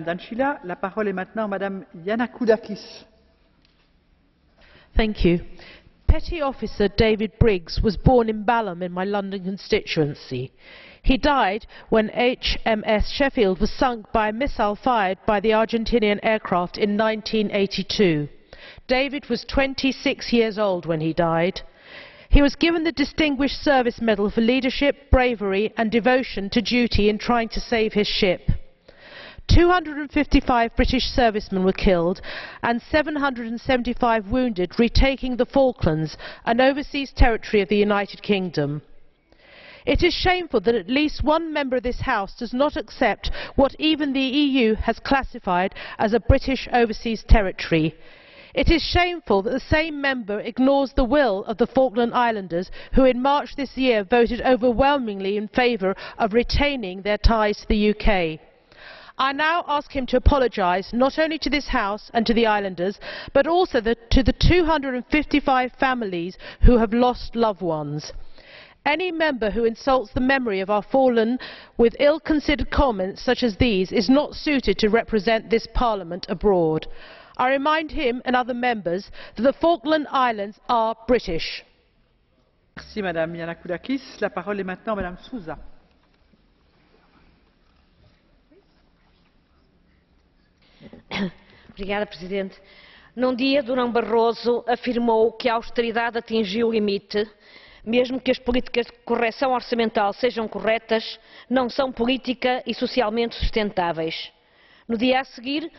Danchila. La parole est maintenant. Thank you. Petty Officer David Briggs was born in Balham in my London constituency. He died when HMS Sheffield was sunk by a missile fired by the Argentinian aircraft in 1982. David was 26 years old when he died. He was given the Distinguished Service Medal for leadership, bravery and devotion to duty in trying to save his ship. 255 British servicemen were killed and 775 wounded retaking the Falklands, an overseas territory of the United Kingdom. It is shameful that at least one member of this House does not accept what even the EU has classified as a British overseas territory. It is shameful that the same member ignores the will of the Falkland Islanders who in March this year voted overwhelmingly in favour of retaining their ties to the UK. I now ask him to apologise not only to this House and to the islanders but also the, to the 255 families who have lost loved ones. Any member who insults the memory of our fallen with ill-considered comments such as these is not suited to represent this Parliament abroad. I remind him and other members that the Falkland Islands are British. Merci Madame Yannakoudakis. La parole est maintenant Madame Sousa. Obrigada, Presidente. Num dia, Durão Barroso afirmou que a austeridade atingiu o limite, mesmo que as políticas de correção orçamental sejam corretas, não são política e socialmente sustentáveis. No dia a seguir,